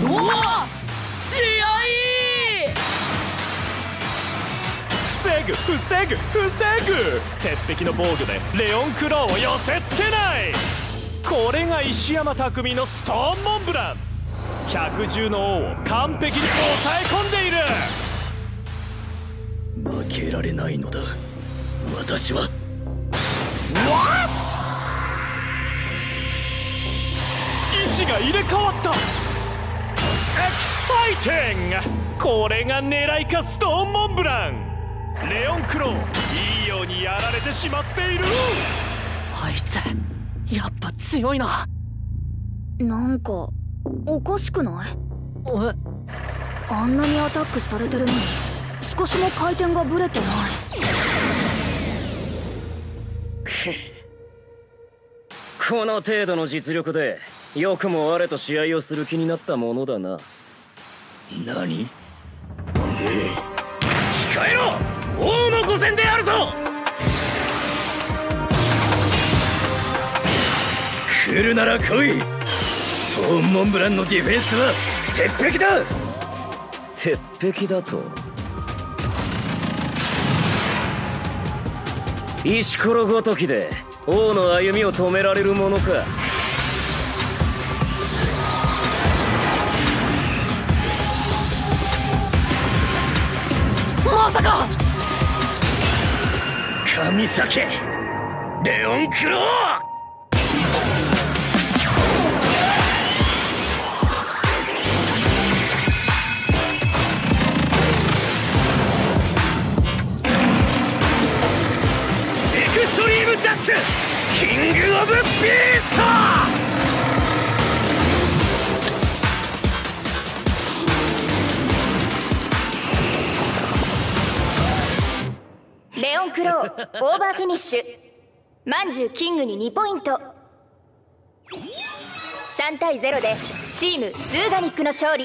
おお試合防ぐ防ぐ。防ぐ鉄壁の防具。でレオンクローを寄せつけないこれが石山匠のストーンモンブラン百獣の王を完璧に抑え込んでいる負けられないのだ私は What? 位置が入れ替わったエキサイティングこれが狙いかストーンモンブラン!レオンクローいいようにやられてしまっている!あいつやっぱ強いな。なんかおかしくない？え？あんなにアタックされてるのに少しも回転がブレてない。この程度の実力でよくも我と試合をする気になったものだな。何？控えろ！王の御前であるぞ！来るなら来い！ストーンモンブランのディフェンスは鉄壁だ！鉄壁だと？石ころごときで王の歩みを止められるものかまさか神酒レオンクローエクストリームダッシュ。キングオブビースト。ネオンクローオーバーフィニッシュ。まんじゅうキングに2ポイント。3対0でチームズーガニックの勝利。